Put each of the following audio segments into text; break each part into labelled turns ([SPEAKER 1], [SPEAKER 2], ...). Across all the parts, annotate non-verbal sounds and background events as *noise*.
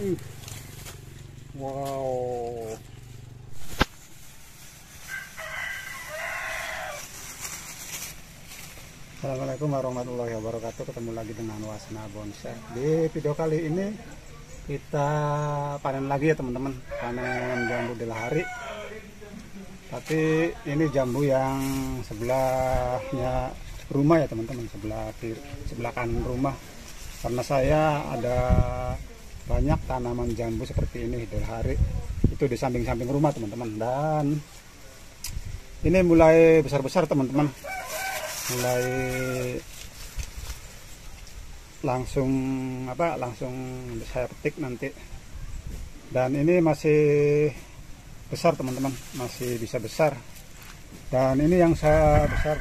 [SPEAKER 1] Wow. Assalamualaikum warahmatullahi wabarakatuh. Ketemu lagi dengan Wasna Bonsai Di video kali ini Kita panen lagi ya teman-teman. Panen jambu delahari. Tapi ini jambu yang Sebelahnya rumah ya teman-teman. Sebelah kiri, sebelah kanan rumah. Karena saya ada Banyak tanaman jambu seperti ini Delahari Itu di samping-samping rumah teman-teman. Dan Ini mulai besar-besar teman-teman. Mulai langsung apa langsung saya petik nanti. Dan ini masih besar teman-teman. Masih bisa besar. Dan ini yang saya besar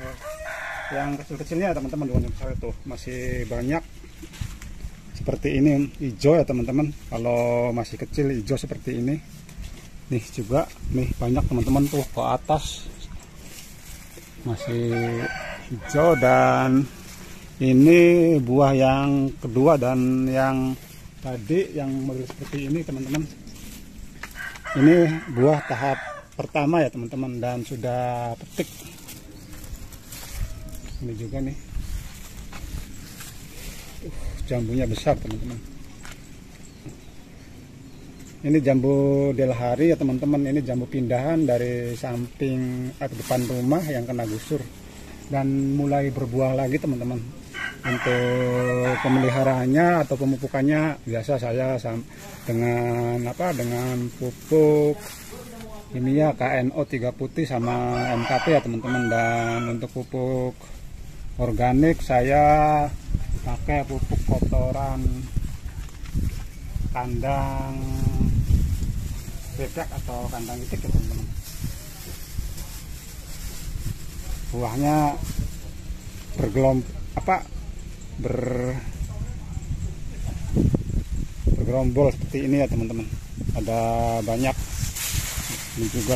[SPEAKER 1] yang kecil-kecilnya teman-teman yang besar itu masih banyak seperti ini hijau ya teman-teman. Kalau masih kecil hijau seperti ini. Nih juga nih banyak teman-teman. Tuh ke atas. Masih hijau dan ini buah yang kedua dan yang tadi yang model seperti ini teman-teman. Ini buah tahap pertama ya teman-teman dan sudah petik. Ini juga nih jambunya besar teman-teman. Ini jambu delahari ya teman-teman. Ini jambu pindahan dari samping atau depan rumah yang kena gusur. Dan mulai berbuah lagi teman-teman. Untuk pemeliharaannya atau pemupukannya biasa saya dengan apa dengan pupuk ini ya KNO 3 putih sama MKP ya teman-teman. Dan untuk pupuk organik saya pakai pupuk kotoran kandang bebek atau kandang itik ya teman-teman. Buahnya bergelom apa ber bergerombol seperti ini ya teman-teman. Ada banyak ini juga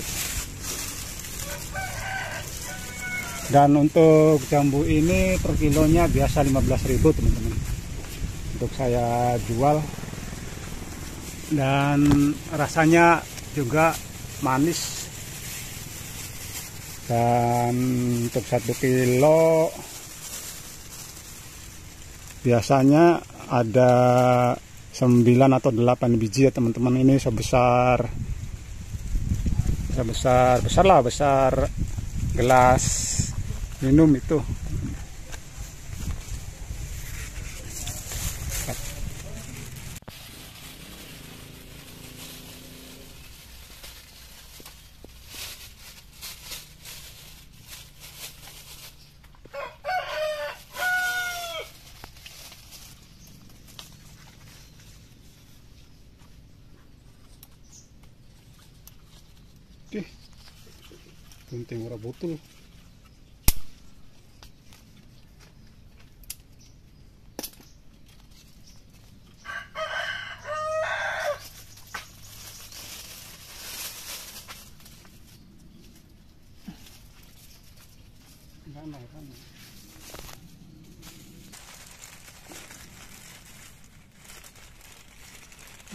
[SPEAKER 1] dan untuk jambu ini per kilonya biasa 15.000 teman-teman. Untuk saya jual. Dan rasanya juga manis. Dan untuk satu kilo biasanya ada 9 atau 8 biji ya teman-teman. Ini sebesar sebesar besar lah besar gelas Minum itu. Oke. Penting.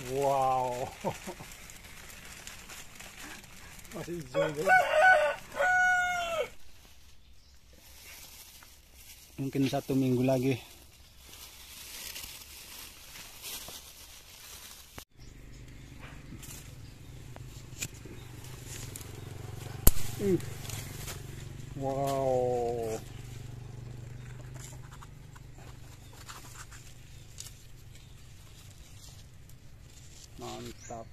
[SPEAKER 1] Wow. *laughs* Masih hijau guys. Mungkin satu minggu lagi. Uh. Wow. Mantap.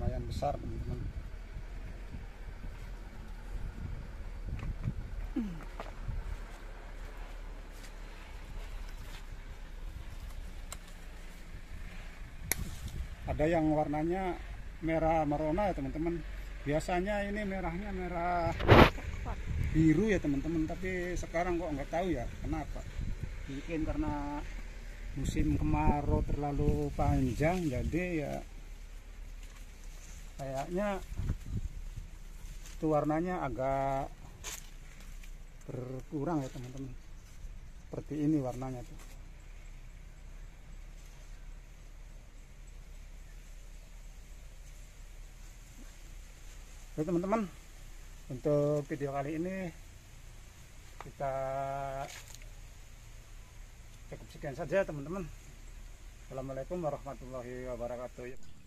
[SPEAKER 1] lumayan besar teman-teman ada yang warnanya merah merona ya teman-teman. Biasanya ini merahnya merah biru ya teman-teman. Tapi sekarang kok nggak tahu ya kenapa? Mungkin karena musim kemarau terlalu panjang jadi ya kayaknya itu warnanya agak berkurang ya teman-teman. Seperti ini warnanya tuh Oke teman-teman. Untuk video kali ini kita cukup sekian saja teman-teman. Assalamualaikum warahmatullahi wabarakatuh